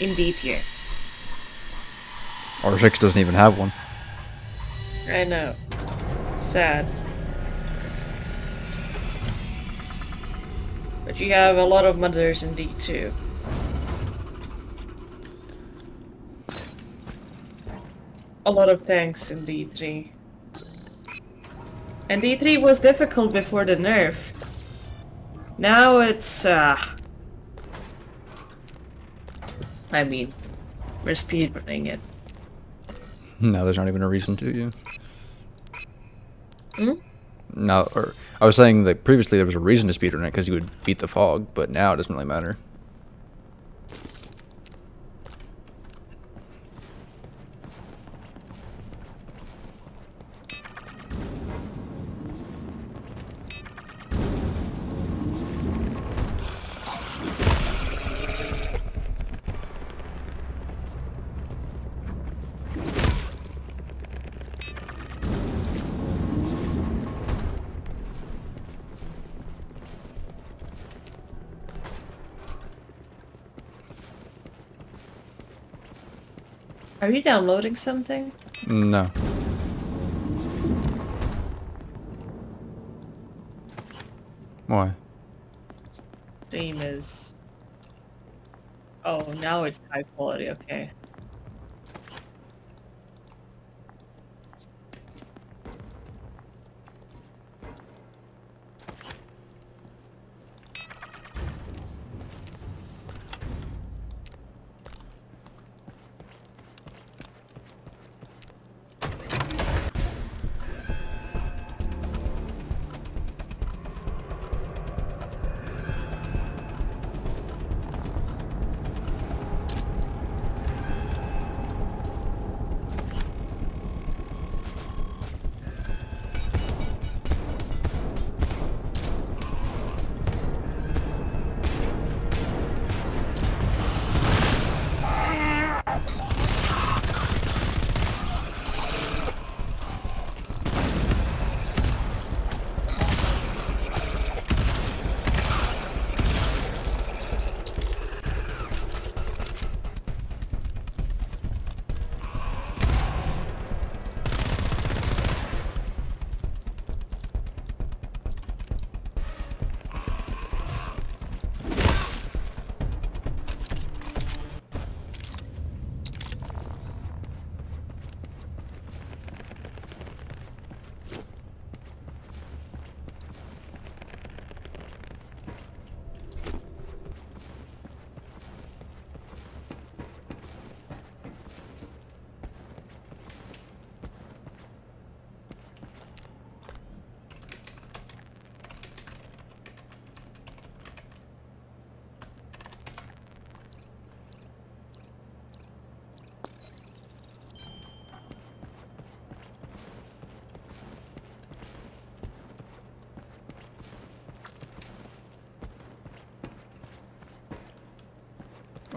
Indeed here. R6 doesn't even have one. I know. Sad. But you have a lot of mothers in D2. A lot of tanks in D3. And D3 was difficult before the nerf. Now it's, uh... I mean, we're speedrunning it. No, there's not even a reason to, yeah. Hmm? No, or I was saying that previously there was a reason to speedrun it because you would beat the fog, but now it doesn't really matter. Are you downloading something? No. Why? Theme is... Oh, now it's high quality, okay.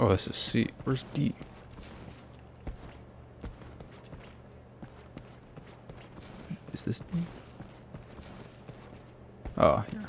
Oh, this is C. Where's D? Is this D? Oh, here.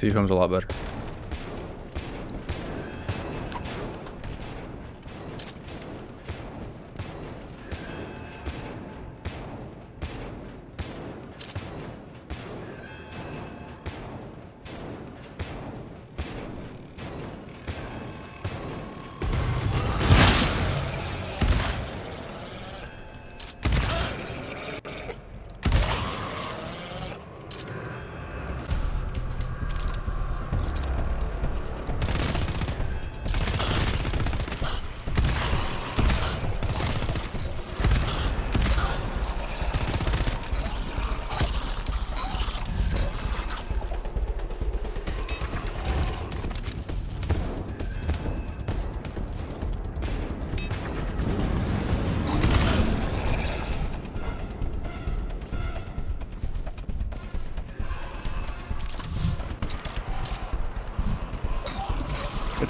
Thief home's a lot better.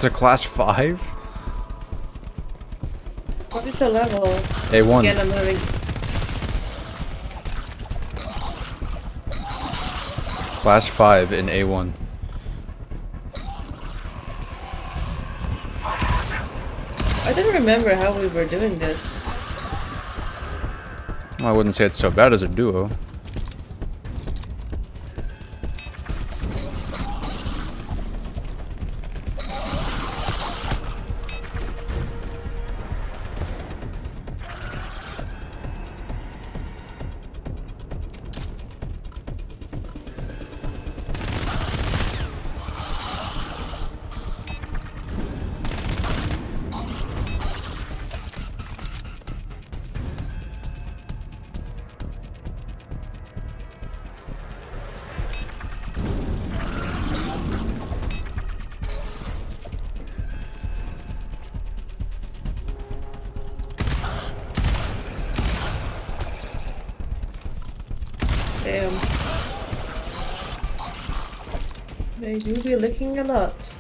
It's a class 5? What is the level? A1. Again, I'm having... Class 5 in A1. I don't remember how we were doing this. Well, I wouldn't say it's so bad as a duo. Damn. They do be licking a lot.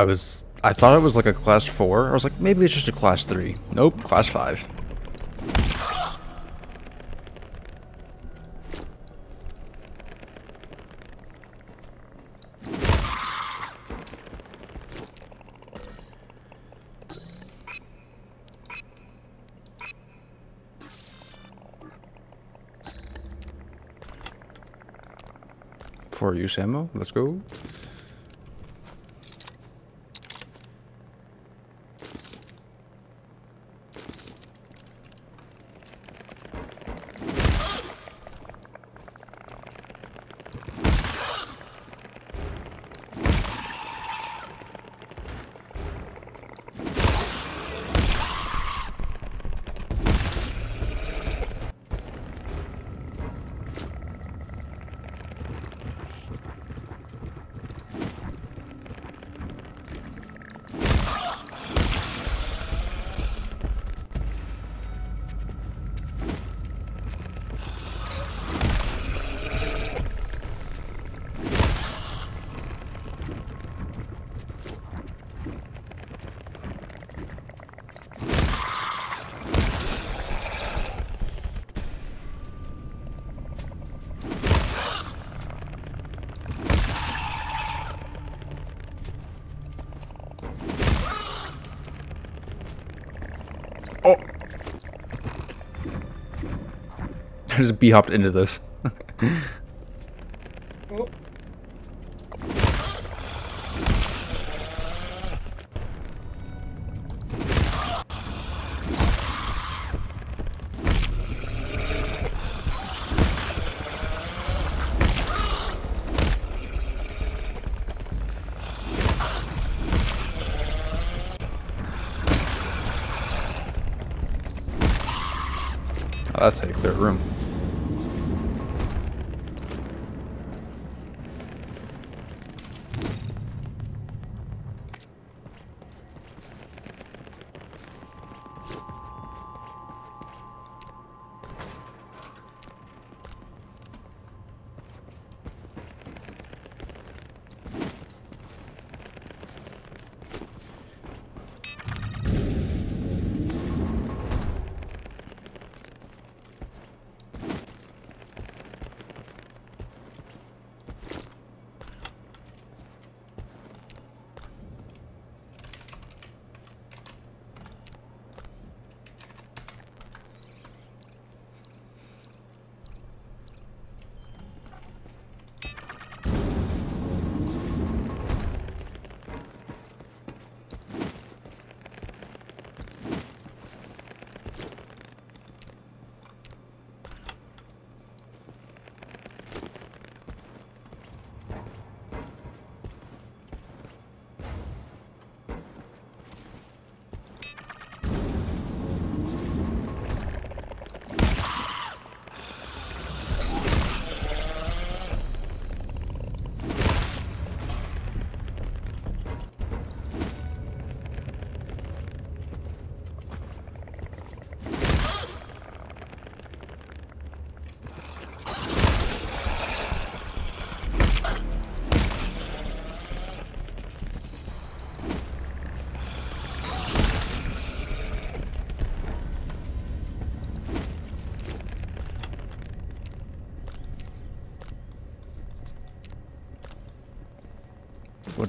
I was... I thought it was like a class 4. I was like, maybe it's just a class 3. Nope, class 5. For use ammo, let's go. I just b-hopped into this. Oh. That's you clear a room.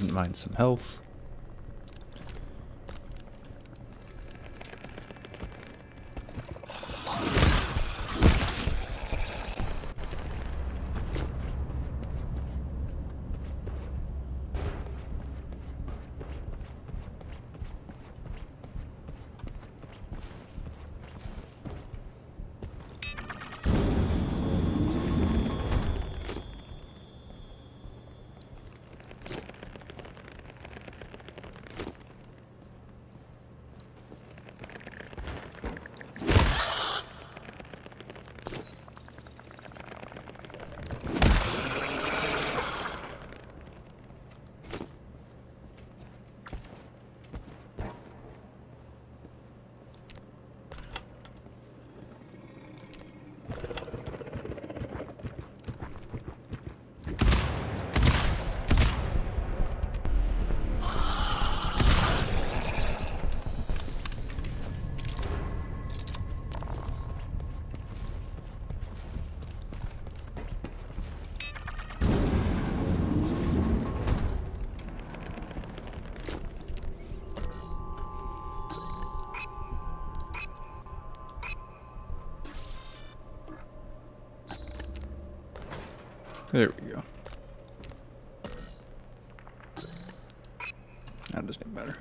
Wouldn't mind some health. There we go. That does get better.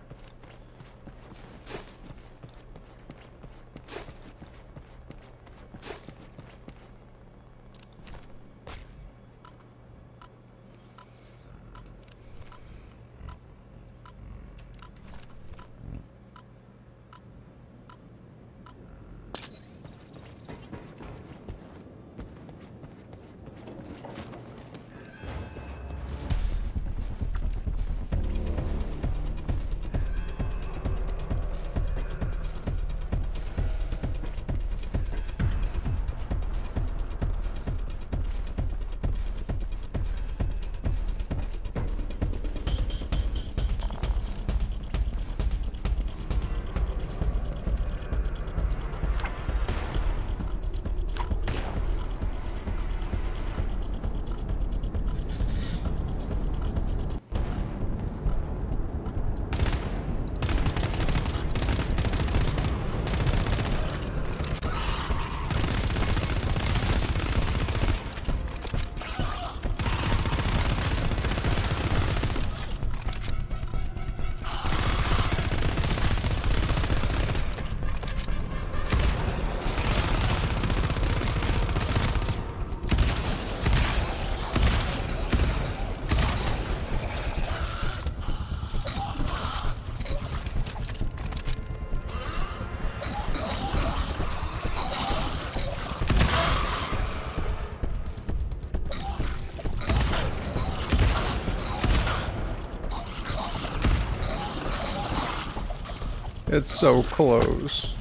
It's so close.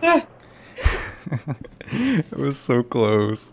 it was so close.